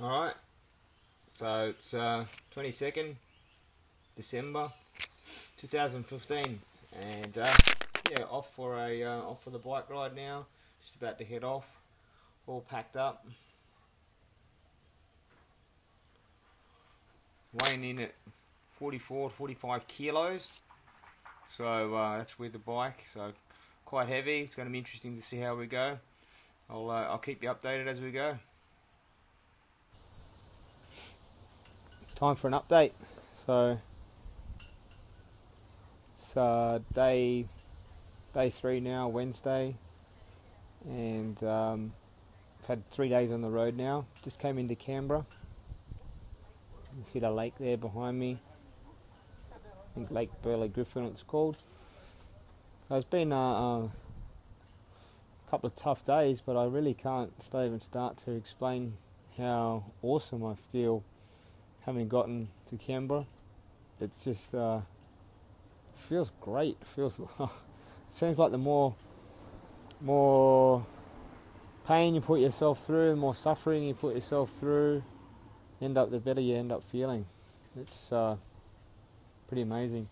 Alright, so it's uh, 22nd December 2015 and uh, yeah off for a uh, off for the bike ride now. Just about to head off. All packed up. Weighing in at 44 45 kilos. So uh, that's with the bike. So quite heavy. It's going to be interesting to see how we go. I'll, uh, I'll keep you updated as we go time for an update. So it's uh, day day three now, Wednesday, and um, I've had three days on the road now. Just came into Canberra. You see the lake there behind me. I think Lake Burley Griffin it's called. So it's been a, a couple of tough days, but I really can't even start to explain how awesome I feel having gotten to Canberra. It just uh, feels great. Feels seems like the more more pain you put yourself through, the more suffering you put yourself through, end up the better you end up feeling. It's uh, pretty amazing.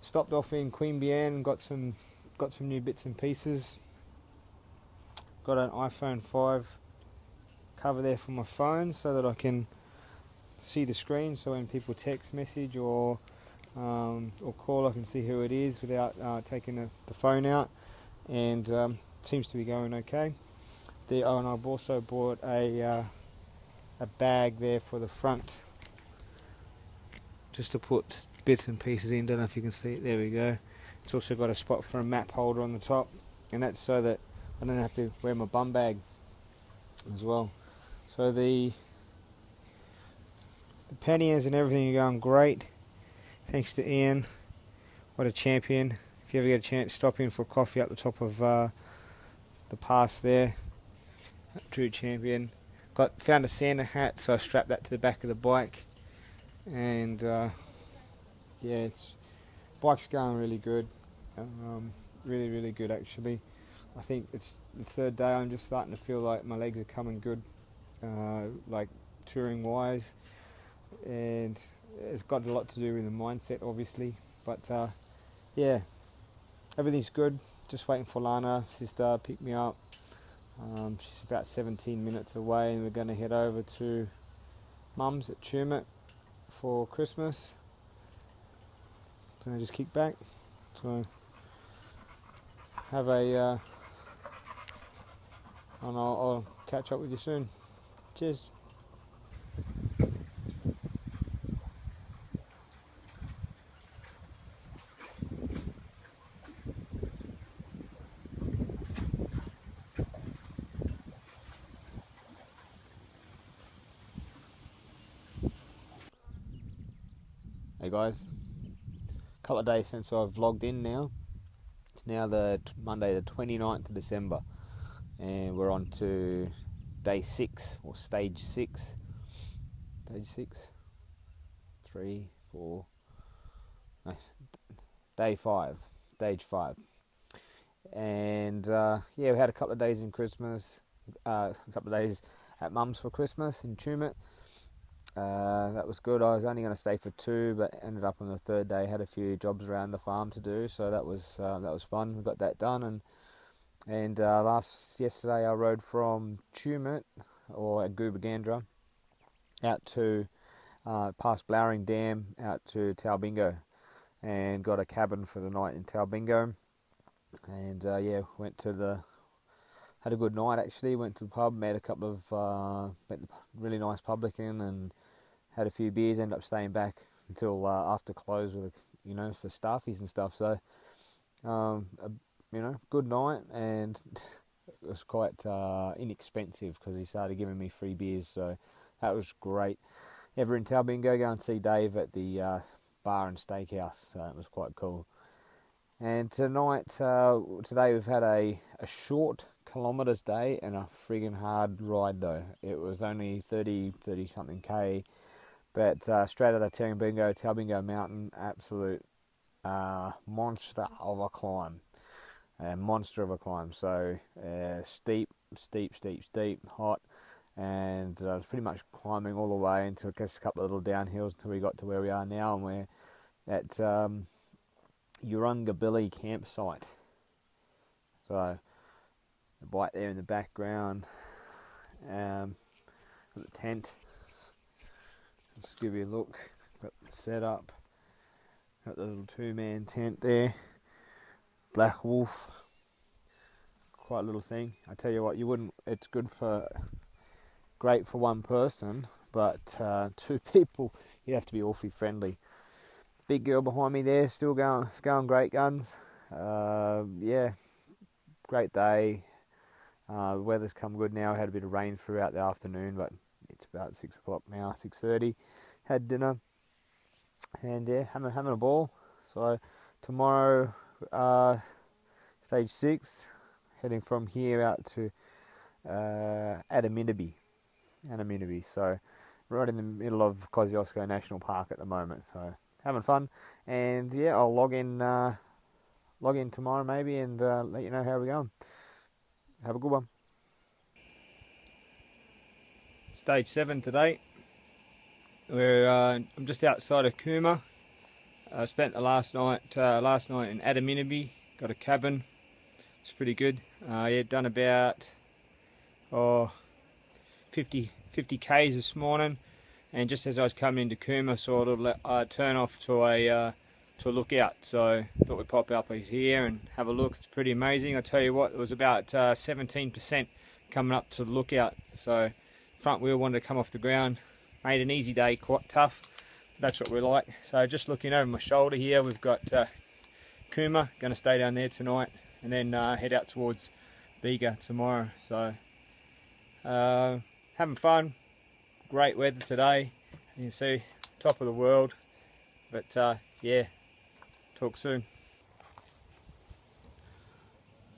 Stopped off in Queanbeyan, got some got some new bits and pieces. Got an iPhone 5 cover there for my phone so that I can see the screen so when people text message or um, or call I can see who it is without uh, taking the, the, phone out. And um, seems to be going okay. The, oh, and I've also bought a uh, a bag there for the front. Just to put bits and pieces in. Don't know if you can see it. There we go. It's also got a spot for a map holder on the top. And that's so that I don't have to wear my bum bag as well. So the panniers and everything are going great. Thanks to Ian. What a champion. If you ever get a chance, stop in for a coffee up the top of uh, the pass there. True champion. Got found a Santa hat, so I strapped that to the back of the bike. And uh, yeah, it's bike's going really good. Um, really, really good actually. I think it's the third day. I'm just starting to feel like my legs are coming good, uh, like touring wise and it's got a lot to do with the mindset, obviously. But uh, yeah, everything's good. Just waiting for Lana, sister, pick me up. Um, she's about 17 minutes away, and we're going to head over to Mum's at Tumut for Christmas. So I just kick back. So have a, uh, and I'll, I'll catch up with you soon. Cheers. Hey guys, a couple of days since I've logged in now. It's now the Monday, the 29th of December, and we're on to day six or stage six. Stage six, three, four, no, day five, stage five. And uh, yeah, we had a couple of days in Christmas, uh, a couple of days at Mum's for Christmas in Tumut uh, that was good. I was only going to stay for two, but ended up on the third day. Had a few jobs around the farm to do, so that was uh, that was fun. We got that done, and and uh, last yesterday I rode from Tumut or Goobarragandra out to uh, past Blowering Dam out to Talbingo, and got a cabin for the night in Talbingo, and uh, yeah, went to the had a good night actually. Went to the pub, met a couple of uh, met the really nice publican, and had a few beers, ended up staying back until uh, after close with, you know, for staffies and stuff. So, um, a, you know, good night, and it was quite uh, inexpensive because he started giving me free beers, so that was great. Ever in Talbingo, go and see Dave at the uh, bar and steakhouse. So it was quite cool. And tonight, uh, today we've had a, a short kilometres day and a friggin' hard ride though. It was only 30, 30 something k but uh, straight out of Talbingo, Talbingo Mountain, absolute uh, monster of a climb. A monster of a climb. So uh, steep, steep, steep, steep, hot. and uh, I was pretty much climbing all the way into just a couple of little downhills until we got to where we are now, and we're at um, Billy campsite. So the bike there in the background, um, the tent. Let's give you a look. Got the setup. Got the little two-man tent there. Black Wolf. Quite a little thing. I tell you what, you wouldn't. It's good for, great for one person, but uh, two people, you'd have to be awfully friendly. Big girl behind me there, still going, going great guns. Uh, yeah, great day. Uh, the weather's come good now. Had a bit of rain throughout the afternoon, but it's about six o'clock now, six thirty. Had dinner, and yeah, having having a ball. So tomorrow, uh, stage six, heading from here out to uh, Adaminaby, Adaminaby. So right in the middle of Kosciuszko National Park at the moment. So having fun, and yeah, I'll log in, uh, log in tomorrow maybe, and uh, let you know how we're going. Have a good one. Stage seven today. We're uh, I'm just outside of Cooma. I spent the last night uh, last night in Adaminaby. Got a cabin. It's pretty good. Uh, yeah, done about oh 50 50 k's this morning, and just as I was coming into Cooma, sort of let, uh, turn off to a uh, to a lookout. So thought we'd pop up here and have a look. It's pretty amazing. I tell you what, it was about 17% uh, coming up to the lookout. So front wheel wanted to come off the ground. Made an easy day, quite tough. That's what we like. So just looking over my shoulder here, we've got uh, Cooma. Going to stay down there tonight and then uh, head out towards Bega tomorrow. So uh, having fun. Great weather today. You can see top of the world. But uh, yeah, Talk soon.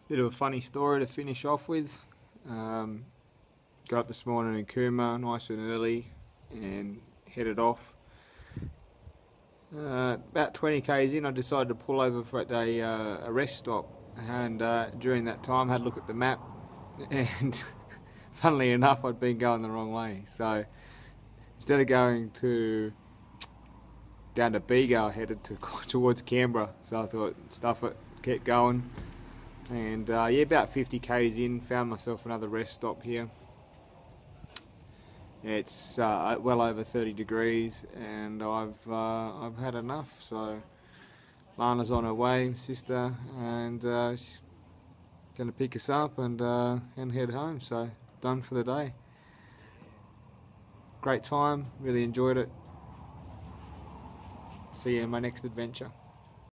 Bit of a funny story to finish off with. Um, got up this morning in Cooma nice and early and headed off. Uh, about 20 k's in, I decided to pull over for a, uh, a rest stop, and uh, during that time, had a look at the map, and funnily enough, I'd been going the wrong way. So instead of going to down to Bega, headed to, towards Canberra. So I thought, stuff it, kept going. And uh, yeah, about 50 k's in, found myself another rest stop here. It's uh, well over 30 degrees, and I've uh, I've had enough. So Lana's on her way, sister, and uh, she's going to pick us up and uh, and head home. So done for the day. Great time, really enjoyed it see you in my next adventure.